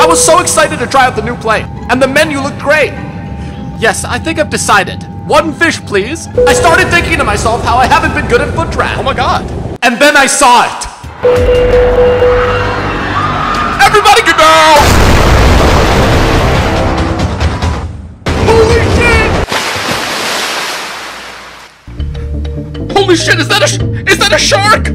I was so excited to try out the new play, and the menu looked great. Yes, I think I've decided. One fish, please. I started thinking to myself how I haven't been good at FUT draft. Oh my god. And then I saw it. Everybody get down! Holy shit! Holy shit, is that a is that a shark?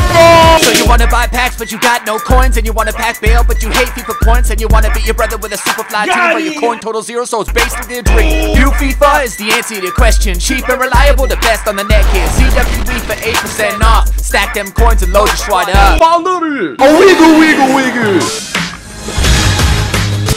Echo! So you wanna buy packs, but you got no coins, and you wanna pack Bale, but you hate FIFA points, and you wanna beat your brother with a super fly team, but your coin total zero, so it's basically a dream. New FIFA is the answer to your question. Cheap and reliable, the best on the net here. ZWE for 8% off. Stack them coins and load your SWAT up. Balleri! A oh, wiggle, wiggle, wiggle!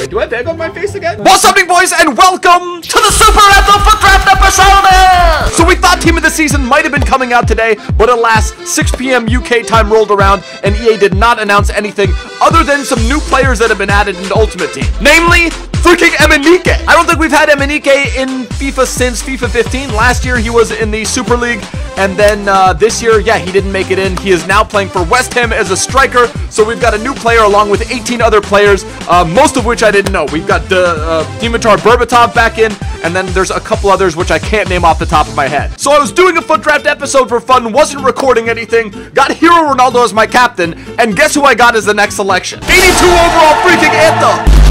Wait, do I have egg on my face again? What's big boys, and welcome to the Super Anthem FUT Draft episode! So we thought Team of the Season might have been coming out today, but alas, 6 p.m. UK time rolled around, and EA did not announce anything other than some new players that have been added into Ultimate Team. Namely, freaking Emenike! I don't think we've had Emenike in FIFA since FIFA 15. Last year, he was in the Super League, and then uh, this year, yeah, he didn't make it in. He is now playing for West Ham as a striker, so we've got a new player along with 18 other players, uh, most of which I didn't know. We've got the, uh, Dimitar Berbatov back in, and then there's a couple others which I can't name off the top of my head. So I was doing a FUT draft episode for fun, wasn't recording anything, got Hero Ronaldo as my captain, and guess who I got as the next selection? 82 overall freaking Eto!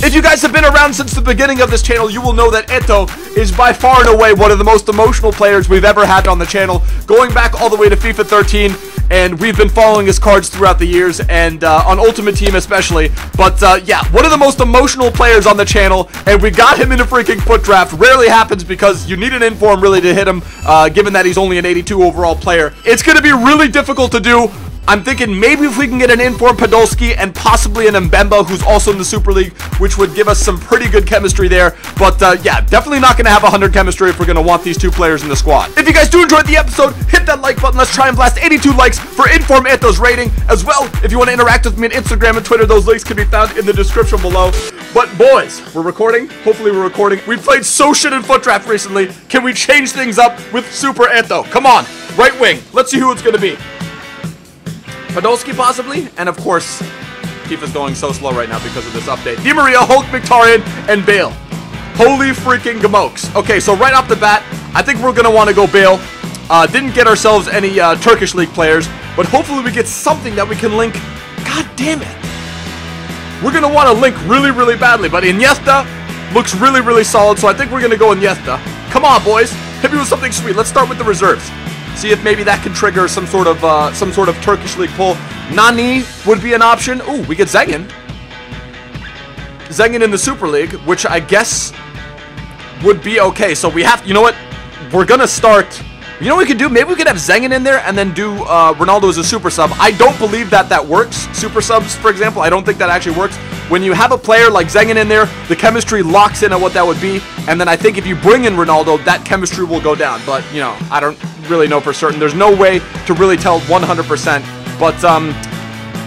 If you guys have been around since the beginning of this channel, you will know that Eto is by far and away one of the most emotional players we've ever had on the channel, going back all the way to FIFA 13, and we've been following his cards throughout the years, and uh, on Ultimate Team especially. But uh, yeah, one of the most emotional players on the channel, and we got him in a freaking FUT draft. Rarely happens because you need an inform really to hit him, uh, given that he's only an 82 overall player. It's going to be really difficult to do. I'm thinking maybe if we can get an informed Podolski and possibly an Mbemba who's also in the Super League, which would give us some pretty good chemistry there. But uh, yeah, definitely not going to have 100 chemistry if we're going to want these two players in the squad. If you guys do enjoy the episode, hit that like button. Let's try and blast 82 likes for Inform Anthos rating. As well, if you want to interact with me on Instagram and Twitter, those links can be found in the description below. But boys, we're recording. Hopefully we're recording. We played so shit in FUT Draft recently. Can we change things up with Super Antho? Come on, right wing. Let's see who it's going to be. Podolski possibly, and of course, FIFA's going so slow right now because of this update. Di Maria, Hulk, Victorian, and Bale. Holy freaking gamokes. Okay, so right off the bat, I think we're gonna want to go Bale. Uh, didn't get ourselves any uh, Turkish league players, but hopefully we get something that we can link. God damn it. We're gonna want to link really, really badly, but Iniesta looks really, really solid, so I think we're gonna go Iniesta. Come on, boys. Hit me with something sweet. Let's start with the reserves. See if maybe that can trigger some sort of uh, some sort of Turkish league pull. Nani would be an option. Ooh, we get Zengen. Zengen in the Super League, which I guess would be okay. So we have, you know what? We're gonna start. You know what we could do? Maybe we could have Zengen in there and then do uh, Ronaldo as a super sub. I don't believe that that works. Super subs, for example, I don't think that actually works. When you have a player like Zengen in there, the chemistry locks in at what that would be. And then I think if you bring in Ronaldo, that chemistry will go down. But, you know, I don't really know for certain. There's no way to really tell 100%. But, um,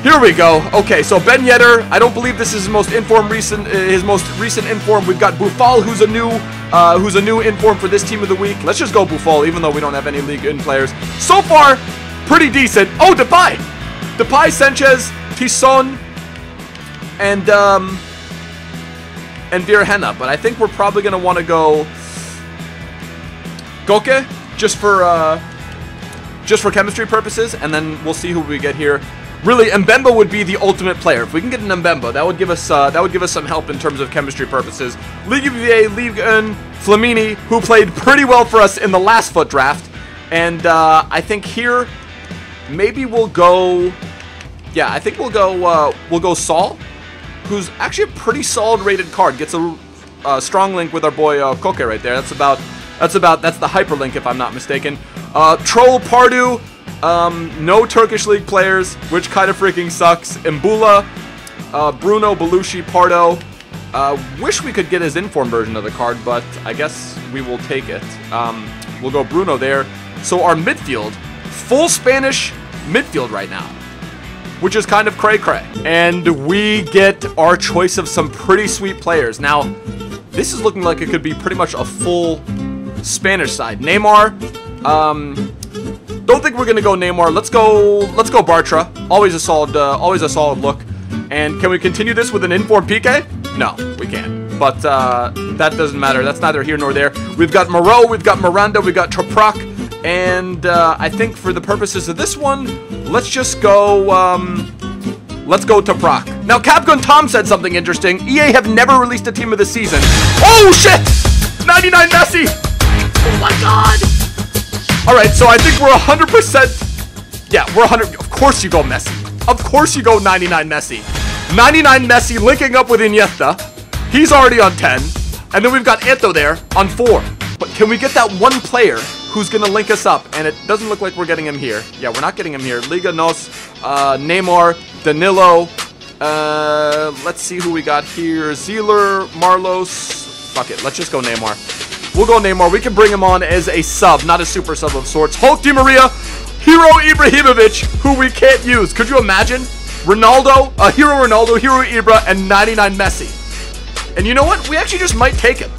here we go. Okay, so Ben Yedder. I don't believe this is his most informed recent. Uh, his most recent inform. We've got Boufal, who's a new, uh, who's a new inform for this team of the week. Let's just go Boufal, even though we don't have any league in players. So far, pretty decent. Oh, Depay, Depay, Sanchez, Tisson, and um, and Virhenna. But I think we're probably gonna want to go Koke just for uh, just for chemistry purposes, and then we'll see who we get here. Really, Mbemba would be the ultimate player. If we can get an Mbemba, that would give us uh, that would give us some help in terms of chemistry purposes. Ligue VA, Ligue 1, Flamini, who played pretty well for us in the last FUT draft, and uh, I think here maybe we'll go. Yeah, I think we'll go. Uh, we'll go Saul, who's actually a pretty solid rated card. Gets a, a strong link with our boy uh, Koke right there. That's about. That's about. That's the hyperlink, if I'm not mistaken. Uh, Troll Pardu. Um, no Turkish league players, which kind of freaking sucks. Mbula, uh, Bruno, Belushi, Pardo. Uh, wish we could get his inform version of the card, but I guess we will take it. Um, we'll go Bruno there. So our midfield, full Spanish midfield right now, which is kind of cray cray. And we get our choice of some pretty sweet players. Now, this is looking like it could be pretty much a full Spanish side. Neymar, um, Don't think we're gonna go Neymar. Let's go. Let's go Bartra. Always a solid. Uh, always a solid look. And can we continue this with an informed Piqué? No, we can't. But uh, that doesn't matter. That's neither here nor there. We've got Moreau. We've got Miranda. We've got Toprak. And uh, I think for the purposes of this one, let's just go. Um, let's go Toprak. Now, Capgun Tom said something interesting. EA have never released a team of the season. Oh shit! 99 Messi. Oh my god. All right, so I think we're 100%. Yeah, we're 100. Of course you go Messi. Of course you go 99 Messi. 99 Messi linking up with Iniesta. He's already on 10. And then we've got Eto there on 4. But can we get that one player who's going to link us up? And it doesn't look like we're getting him here. Yeah, we're not getting him here. Liga Nos, uh, Neymar, Danilo. Uh, let's see who we got here. Zeeler, Marlos. Fuck it. Let's just go Neymar. We'll go Neymar. We can bring him on as a sub, not a super sub of sorts. Hulk Di Maria, Hero Ibrahimovic, who we can't use. Could you imagine? Ronaldo, a uh, Hero Ronaldo, Hero Ibra, and 99 Messi. And you know what? We actually just might take him.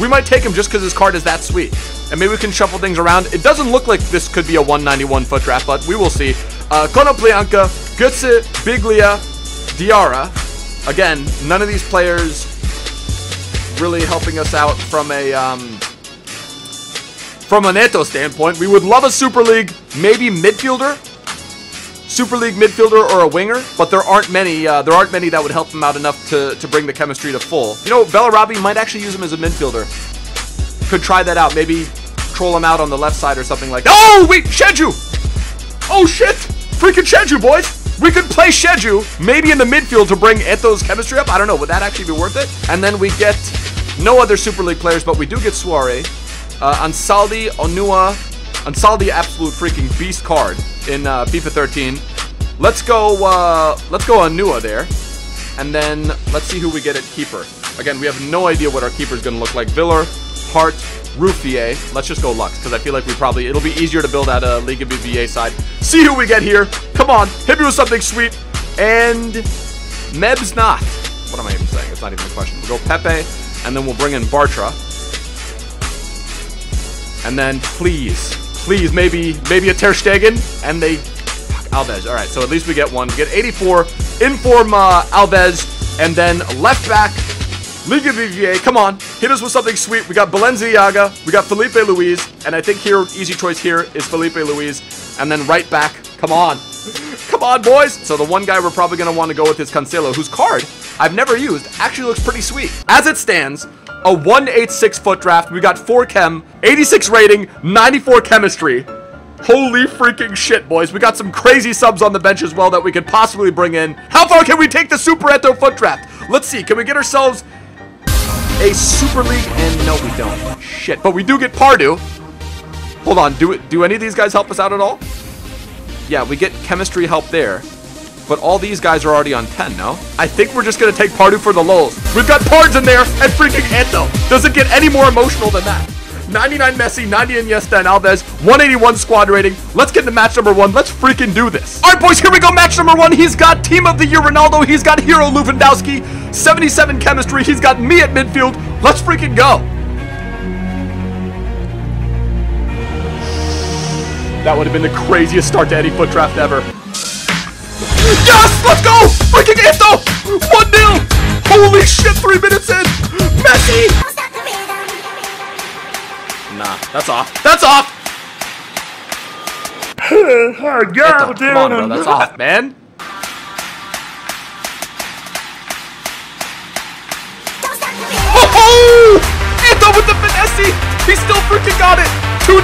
We might take him just because his card is that sweet. And maybe we can shuffle things around. It doesn't look like this could be a 191 FUT draft, but we will see. Uh, Konoplyanka, Götze, Biglia, Diarra. Again, none of these players really helping us out from a um, from a Neto standpoint. We would love a Super League, maybe midfielder, Super League midfielder or a winger, but there aren't many. Uh, there aren't many that would help him out enough to, to bring the chemistry to full. You know, Bellarabi might actually use him as a midfielder. Could try that out. Maybe troll him out on the left side or something like that. Oh, wait, Sheju! Oh, shit! Freaking Sheju, boys! We could play Sheju, maybe in the midfield to bring Eto's chemistry up. I don't know. Would that actually be worth it? And then we get no other Super League players, but we do get Suare. Uh, Ansaldi, Onua, Ansaldi, absolute freaking beast card in uh, FIFA 13. Let's go, uh, let's go Anua there. And then let's see who we get at keeper. Again, we have no idea what our keeper is going to look like. Villar, Hart, Ruffier. Let's just go Lux, because I feel like we probably, it'll be easier to build out a Liga BBVA side. See who we get here. Come on, hit me with something sweet. And Meb's not. What am I even saying? It's not even a question. We'll go Pepe, and then we'll bring in Bartra. And then, please, please, maybe maybe a Ter Stegen, and they... Fuck, Alves. All right, so at least we get one. We get 84, inform uh, Alves, and then left back, Liga BBVA, come on, hit us with something sweet. We got Balenziaga, we got Filipe Luis, and I think here, easy choice here is Filipe Luis, and then right back, come on. Come on, boys! So the one guy we're probably going to want to go with is Cancelo, whose card I've never used, actually looks pretty sweet. As it stands, a 186 foot draft. We got 4 chem, 86 rating, 94 chemistry. Holy freaking shit, boys. We got some crazy subs on the bench as well that we could possibly bring in. How far can we take the Super Eto FUT draft? Let's see. Can we get ourselves a Super League? And no, we don't. Shit. But we do get Pardew. Hold on. Do it. Do any of these guys help us out at all? Yeah, we get chemistry help there. But all these guys are already on 10, no? I think we're just going to take Pardew for the lulz. We've got Pards in there and freaking Anto. Doesn't get any more emotional than that. 99 Messi, 90 Iniesta and Alves, 181 squad rating. Let's get to match number one. Let's freaking do this. All right, boys, here we go. Match number one. He's got Team of the Year Ronaldo. He's got Hero Lewandowski, 77 chemistry. He's got me at midfield. Let's freaking go. That would have been the craziest start to any FUT draft ever. Yes! Let's go! Freaking Anto! 1-0! Holy shit, three minutes in! Messi! Nah, that's off. That's off! Anto, come on, bro. That's off, man. With the finesse! He still freaking got it! 2-0!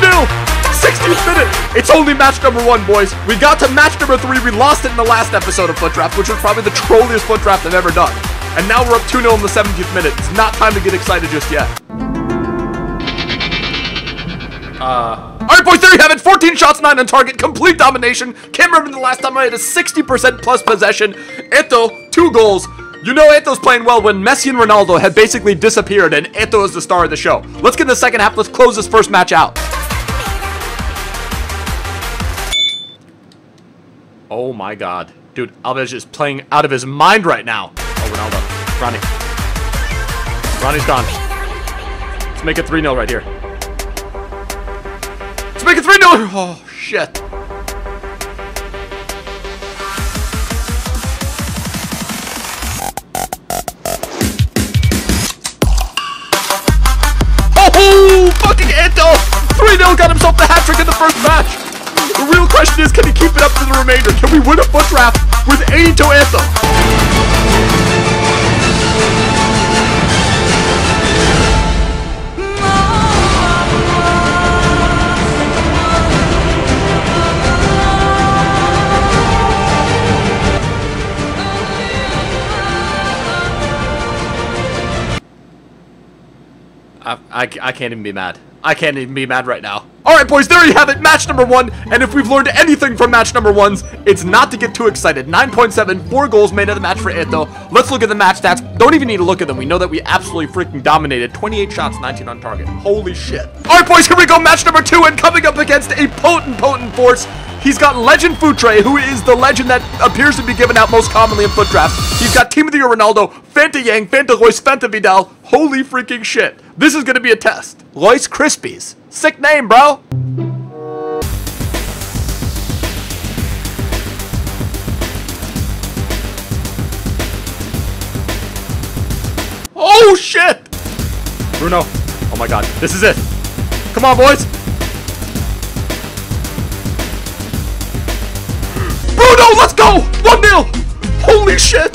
60th minute. It's only match number one, boys. We got to match number three. We lost it in the last episode of FUT Draft, which was probably the trolliest FUT Draft I've ever done. And now we're up 2-0 in the 70th minute. It's not time to get excited just yet. Uh, all right, boys, there you have it. 14 shots, 9 on target, complete domination. Can't remember the last time I had a 60% plus possession. Eto, two goals. You know Eto's playing well when Messi and Ronaldo had basically disappeared and Eto is the star of the show. Let's get in the second half. Let's close this first match out. Oh my god. Dude, Alves is playing out of his mind right now. Oh, Ronaldo. Ronnie. Ronnie's gone. Let's make it 3-0 right here. Let's make it 3-0! Oh, shit. Ento! 3-0 got himself the hat trick in the first match. The real question is, can he keep it up to the remainder? Can we win a foot draft with 82 Anthem? I, I, I can't even be mad. I can't even be mad right now. Alright, boys, there you have it. Match number one. And if we've learned anything from match number ones, it's not to get too excited. 9.7, four goals made of the match for Eto. Let's look at the match stats. Don't even need to look at them. We know that we absolutely freaking dominated. 28 shots, 19 on target. Holy shit. Alright, boys, here we go. Match number two. And coming up against a potent, potent force. He's got Legend Futre, who is the legend that appears to be given out most commonly in FUT drafts. He's got Team of the Year Ronaldo, Fanta Yang, Fanta Royce, Fanta Vidal. Holy freaking shit. This is gonna be a test. Royce Krispies. Sick name, bro. Oh shit! Bruno. Oh my god. This is it. Come on, boys. Bruno, let's go! 1-0! Holy shit!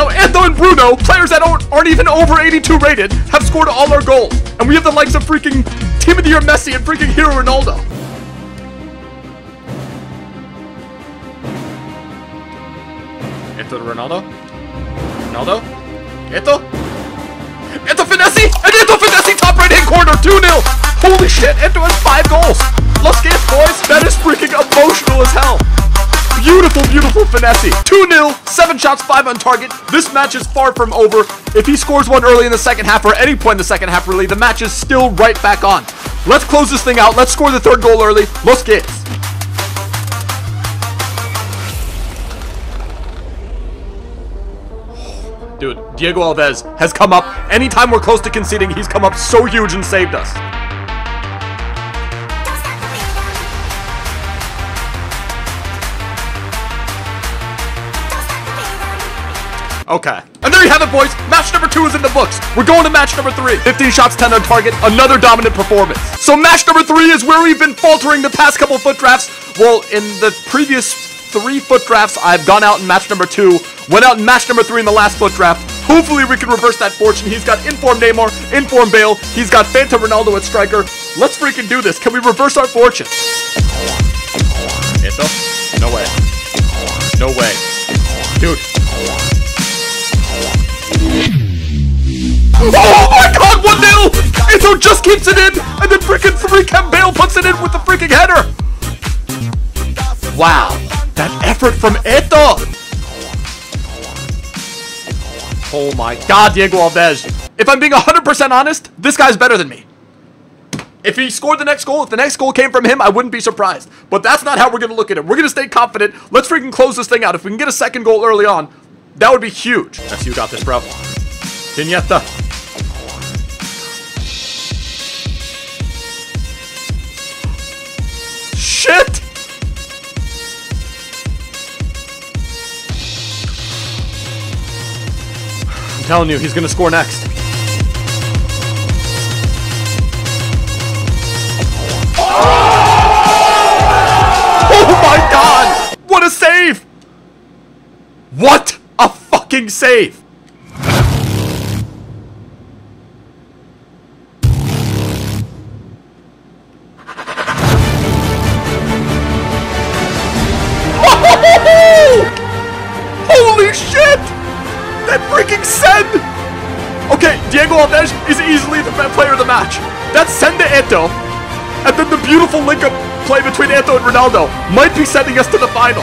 Now, Anto and Bruno, players that aren't, aren't even over 82 rated, have scored all our goals. And we have the likes of freaking Team of the Year Messi and freaking Hero Ronaldo. Eto to Ronaldo? Ronaldo? Eto? Eto Finessi! And Eto Finessi top right hand corner, 2-0! Holy shit, Eto has 5 goals! Let's get boys! That is freaking emotional as hell! Beautiful, beautiful Finessi. 2-0, 7 shots, 5 on target. This match is far from over. If he scores one early in the second half, or any point in the second half really, the match is still right back on. Let's close this thing out. Let's score the third goal early. Los Gays. Dude, Diego Alves has come up. Anytime we're close to conceding, he's come up so huge and saved us. Okay. And there you have it, boys. Match number two is in the books. We're going to match number three. 15 shots, 10 on target. Another dominant performance. So match number three is where we've been faltering the past couple FUT drafts. Well, in the previous three FUT drafts, I've gone out in match number two. Went out in match number three in the last FUT draft. Hopefully we can reverse that fortune. He's got informed Neymar, informed Bale. He's got Phantom Ronaldo at striker. Let's freaking do this. Can we reverse our fortune? No way. No way. Dude. Oh my god, 1 0! Eto just keeps it in, and then freaking 3 Cam Bale puts it in with the freaking header! Wow, that effort from Eto! Oh my god, Diego Alves. If I'm being 100% honest, this guy's better than me. If he scored the next goal, if the next goal came from him, I wouldn't be surprised. But that's not how we're going to look at it. We're going to stay confident. Let's freaking close this thing out. If we can get a second goal early on, that would be huge. That's you got this, bro. Vignetta. Shit! I'm telling you, he's gonna score next. Oh! oh my god! What a save! What a fucking save! Play between Eto and Ronaldo might be sending us to the final.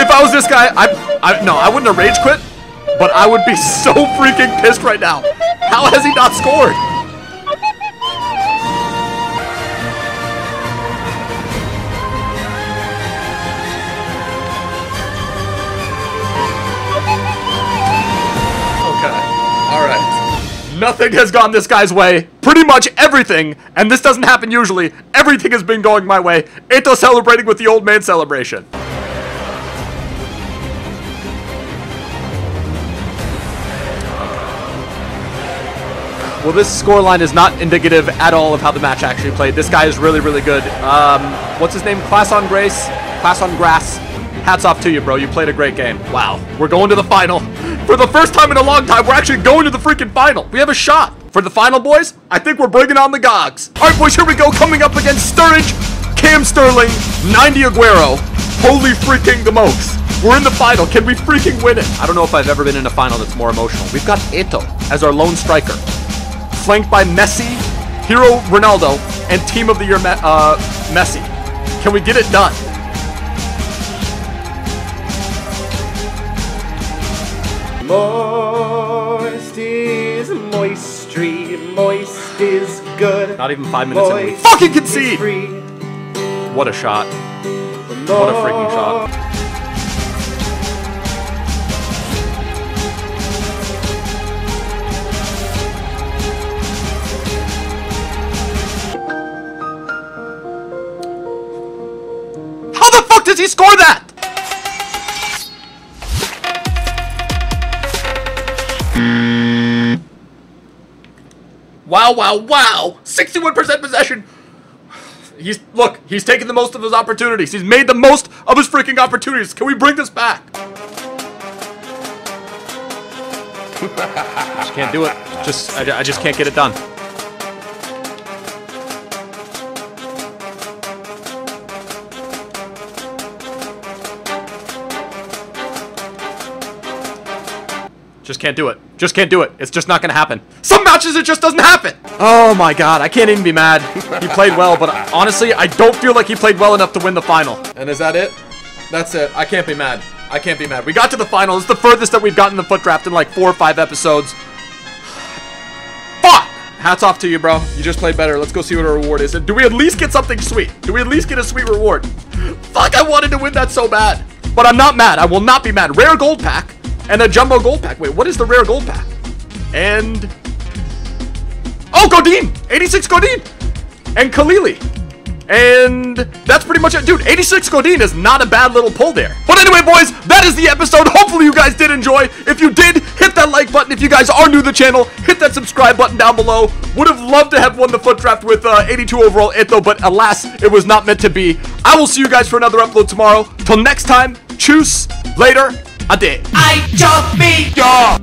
if I was this guy, I, I no, I wouldn't have rage quit, but I would be so freaking pissed right now. How has he not scored? Nothing has gone this guy's way. Pretty much everything, and this doesn't happen usually, everything has been going my way. Eto celebrating with the old man celebration. Well, this scoreline is not indicative at all of how the match actually played. This guy is really, really good. Um, what's his name? Class on Grace? Class on Grass. Hats off to you, bro. You played a great game. Wow. We're going to the final. For the first time in a long time, we're actually going to the freaking final. We have a shot. For the final, boys, I think we're bringing on the Gogs. All right, boys, here we go. Coming up against Sturridge, Cam Sterling, 90 Aguero. Holy freaking the most. We're in the final. Can we freaking win it? I don't know if I've ever been in a final that's more emotional. We've got Eto as our lone striker flanked by Messi, Hero Ronaldo, and Team of the Year uh, Messi. Can we get it done? Moist is moistry, moist is good. Not even five minutes in. We fucking concede! free. What a shot. What a freaking shot. How the fuck does he score that? Wow, wow, wow! 61% possession! He's look, he's taking the most of his opportunities. He's made the most of his freaking opportunities. Can we bring this back? just can't do it. Just I, I just can't get it done. Just can't do it. Just can't do it. It's just not gonna happen. Some matches it just doesn't happen. Oh my god, I can't even be mad. He played well, but honestly, I don't feel like he played well enough to win the final. And is that it? That's it. I can't be mad. I can't be mad. We got to the final. It's the furthest that we've gotten in the FUT draft in like four or five episodes. Fuck! Hats off to you, bro. You just played better. Let's go see what our reward is. And do we at least get something sweet? Do we at least get a sweet reward? Fuck, I wanted to win that so bad. But I'm not mad. I will not be mad. Rare gold pack and a jumbo gold pack. Wait, what is the rare gold pack? And... Oh, Godin! 86 Godin! And Kalili. And that's pretty much it. Dude, 86 Godin is not a bad little pull there. But anyway, boys, that is the episode. Hopefully you guys did enjoy. If you did, hit that like button. If you guys are new to the channel, hit that subscribe button down below. Would have loved to have won the FUT draft with uh, 82 overall Eto, but alas, it was not meant to be. I will see you guys for another upload tomorrow. Till next time, choose later. Ade. I just beat Yeah.